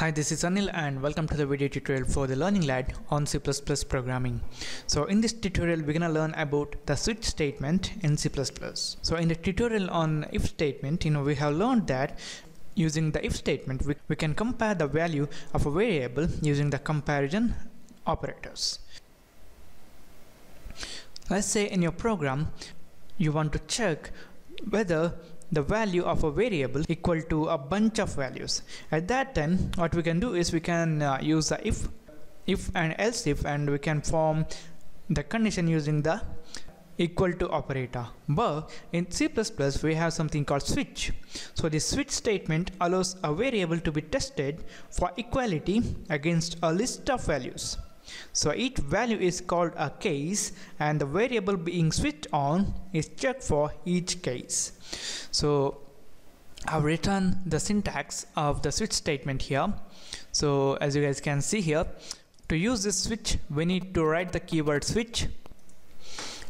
Hi, this is Anil and welcome to the video tutorial for the Learning Lad on C++ programming. So in this tutorial, we're gonna learn about the switch statement in C++. So in the tutorial on if statement, you know, we have learned that using the if statement, we, we can compare the value of a variable using the comparison operators. Let's say in your program, you want to check whether the value of a variable equal to a bunch of values. At that time what we can do is we can uh, use the if if and else if and we can form the condition using the equal to operator. But in C++ we have something called switch. So the switch statement allows a variable to be tested for equality against a list of values so each value is called a case and the variable being switched on is checked for each case. So I've written the syntax of the switch statement here. So as you guys can see here to use this switch we need to write the keyword switch.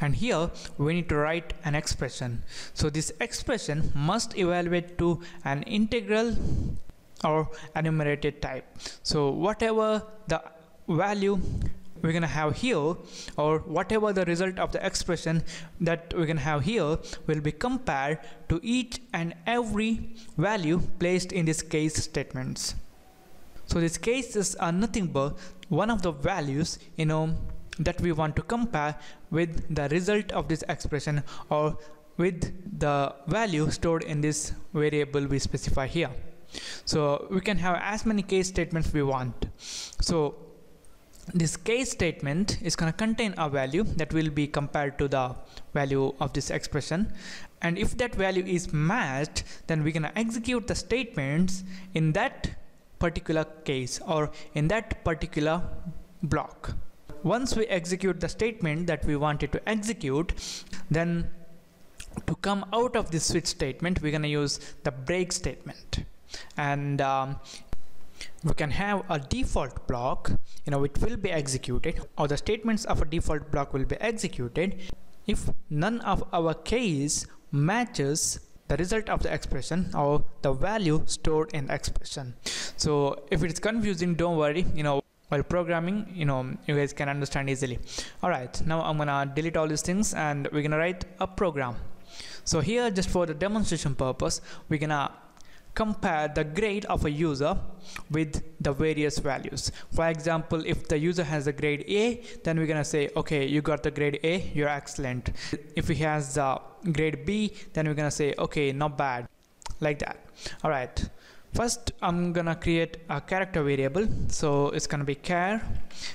And here we need to write an expression. So this expression must evaluate to an integral or enumerated type. So whatever the value we're gonna have here or whatever the result of the expression that we're gonna have here will be compared to each and every value placed in this case statements. So these cases are nothing but one of the values you know that we want to compare with the result of this expression or with the value stored in this variable we specify here. So we can have as many case statements we want. So this case statement is going to contain a value that will be compared to the value of this expression. And if that value is matched then we're going to execute the statements in that particular case or in that particular block. Once we execute the statement that we wanted to execute then to come out of this switch statement we're going to use the break statement. And um, we can have a default block you know it will be executed or the statements of a default block will be executed. If none of our case matches the result of the expression or the value stored in the expression. So if it's confusing don't worry you know while programming you know you guys can understand easily. All right now i'm gonna delete all these things and we're gonna write a program. So here just for the demonstration purpose we're gonna compare the grade of a user with the various values. For example if the user has a grade A then we're gonna say okay you got the grade A you're excellent. If he has the grade B then we're gonna say okay not bad. Like that. All right. First I'm gonna create a character variable. So it's gonna be char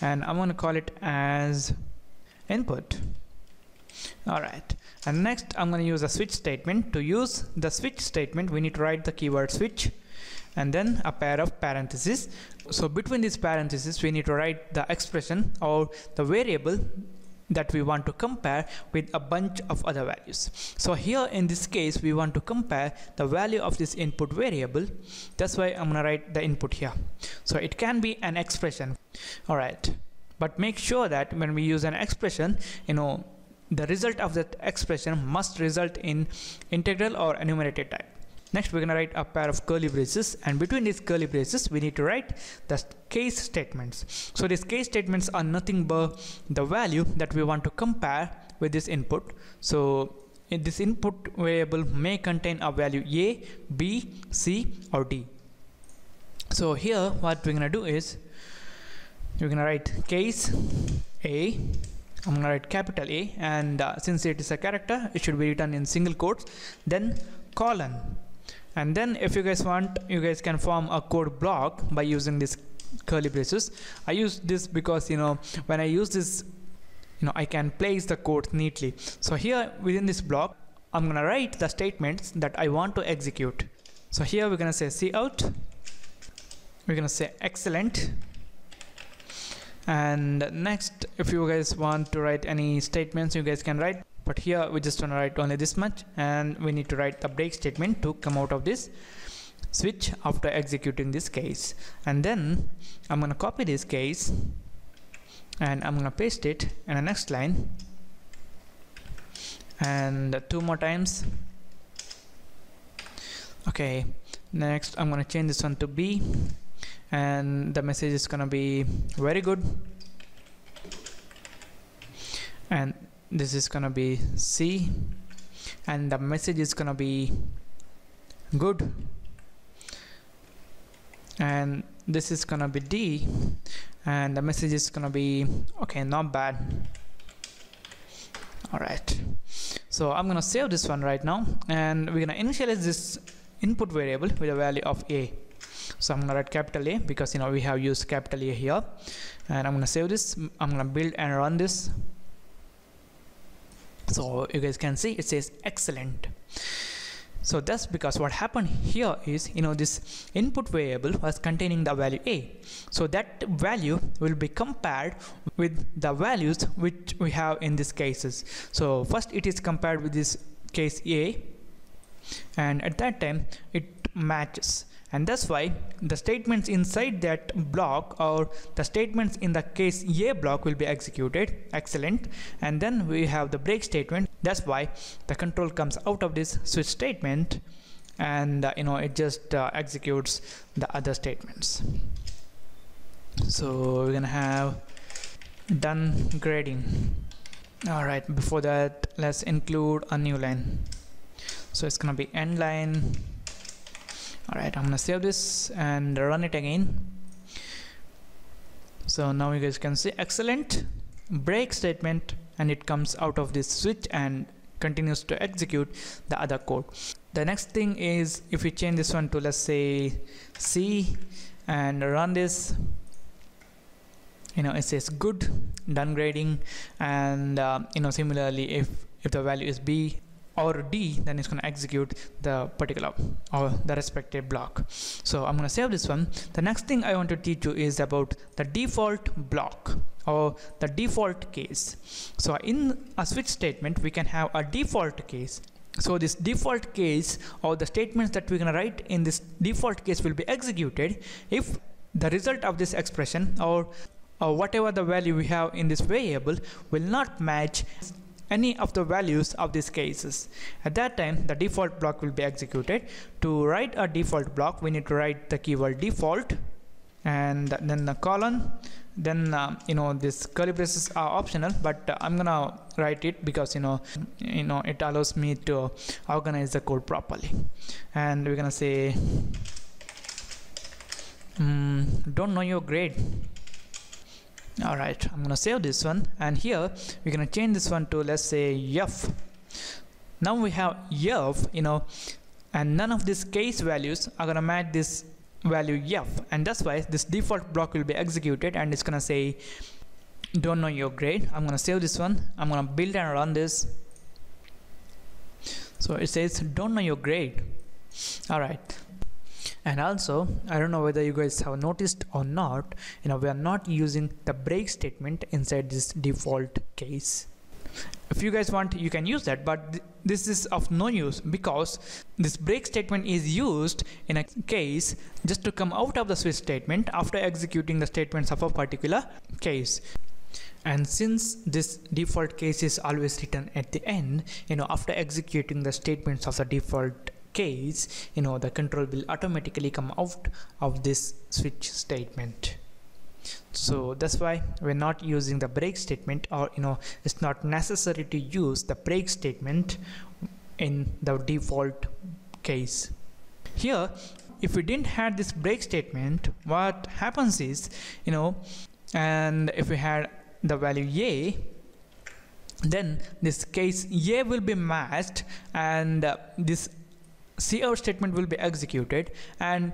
and I'm gonna call it as input. All right and next I'm going to use a switch statement. To use the switch statement we need to write the keyword switch and then a pair of parentheses. So between these parentheses we need to write the expression or the variable that we want to compare with a bunch of other values. So here in this case we want to compare the value of this input variable. That's why I'm gonna write the input here. So it can be an expression. Alright but make sure that when we use an expression you know the result of that expression must result in integral or enumerated type. Next we're going to write a pair of curly braces and between these curly braces we need to write the case statements. So these case statements are nothing but the value that we want to compare with this input. So in this input variable may contain a value a b c or d. So here what we're going to do is we're going to write case a I'm gonna write capital A and uh, since it is a character it should be written in single quotes then colon. And then if you guys want you guys can form a code block by using this curly braces. I use this because you know when I use this you know I can place the code neatly. So here within this block I'm gonna write the statements that I want to execute. So here we're gonna say cout we're gonna say excellent and next if you guys want to write any statements you guys can write. But here we just want to write only this much. And we need to write the break statement to come out of this switch after executing this case. And then I'm gonna copy this case. And I'm gonna paste it in the next line. And two more times. Okay. Next I'm gonna change this one to B and the message is gonna be very good. And this is gonna be C. And the message is gonna be good. And this is gonna be D. And the message is gonna be okay not bad. Alright so I'm gonna save this one right now. And we're gonna initialize this input variable with a value of a so I'm gonna write capital A because you know we have used capital A here. And I'm gonna save this. I'm gonna build and run this. So you guys can see it says excellent. So that's because what happened here is you know this input variable was containing the value a. So that value will be compared with the values which we have in these cases. So first it is compared with this case a. And at that time it matches and that's why the statements inside that block or the statements in the case a block will be executed. Excellent. And then we have the break statement. That's why the control comes out of this switch statement and uh, you know it just uh, executes the other statements. So we're gonna have done grading. All right. Before that let's include a new line. So it's gonna be end line alright I'm gonna save this and run it again. So now you guys can see excellent break statement and it comes out of this switch and continues to execute the other code. The next thing is if we change this one to let's say C and run this you know it says good done grading and uh, you know similarly if if the value is B or D then it's going to execute the particular or the respective block. So I'm going to save this one. The next thing I want to teach you is about the default block or the default case. So in a switch statement we can have a default case. So this default case or the statements that we're going to write in this default case will be executed if the result of this expression or or whatever the value we have in this variable will not match any of the values of these cases. At that time, the default block will be executed. To write a default block, we need to write the keyword default and then the colon then uh, you know this curly braces are optional but uh, i'm gonna write it because you know you know it allows me to organize the code properly and we're gonna say mm, don't know your grade all right i'm gonna save this one and here we're gonna change this one to let's say f. Now we have f you know and none of these case values are gonna match this value f and that's why this default block will be executed and it's gonna say don't know your grade. I'm gonna save this one. I'm gonna build and run this. So it says don't know your grade. All right and also I don't know whether you guys have noticed or not you know we are not using the break statement inside this default case. If you guys want you can use that but th this is of no use because this break statement is used in a case just to come out of the switch statement after executing the statements of a particular case. And since this default case is always written at the end you know after executing the statements of the default case you know the control will automatically come out of this switch statement. So that's why we're not using the break statement or you know it's not necessary to use the break statement in the default case. Here if we didn't have this break statement what happens is you know and if we had the value a then this case a will be matched and uh, this cout statement will be executed and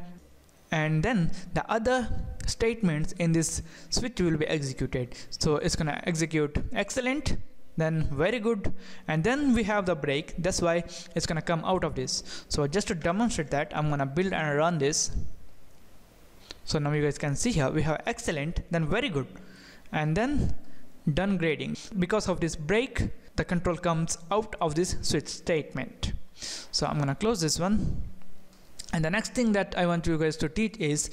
and then the other statements in this switch will be executed. So it's gonna execute excellent then very good and then we have the break. That's why it's gonna come out of this. So just to demonstrate that I'm gonna build and run this. So now you guys can see here we have excellent then very good and then done grading. Because of this break the control comes out of this switch statement so I'm gonna close this one. And the next thing that I want you guys to teach is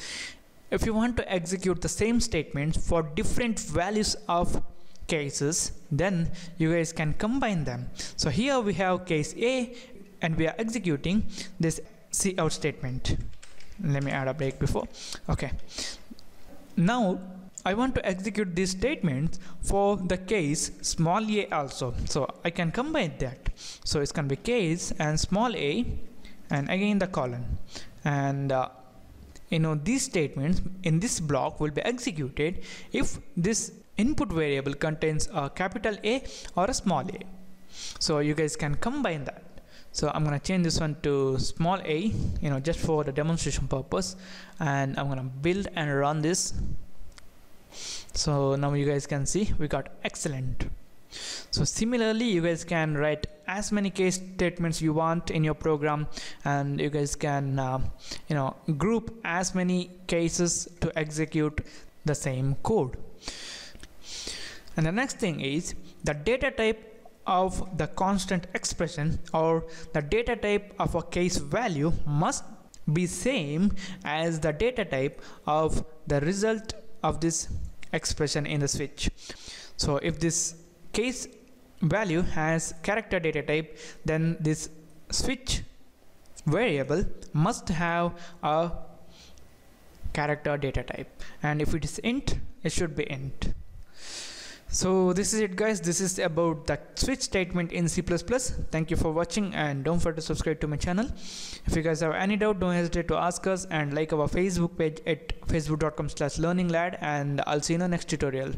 if you want to execute the same statements for different values of cases then you guys can combine them. So here we have case A and we are executing this cout statement. Let me add a break before. Okay. Now I want to execute these statements for the case small a also. So I can combine that so it's gonna be case and small a and again the colon. And uh, you know these statements in this block will be executed if this input variable contains a capital A or a small a. So you guys can combine that. So I'm gonna change this one to small a you know just for the demonstration purpose. And I'm gonna build and run this. So now you guys can see we got excellent. So similarly you guys can write as many case statements you want in your program and you guys can uh, you know group as many cases to execute the same code. And the next thing is the data type of the constant expression or the data type of a case value must be same as the data type of the result of this expression in the switch. So if this case value has character data type then this switch variable must have a character data type. And if it is int it should be int. So this is it guys. This is about the switch statement in C++ thank you for watching and don't forget to subscribe to my channel. If you guys have any doubt don't hesitate to ask us and like our Facebook page at facebook.com slash learninglad and I'll see you in the next tutorial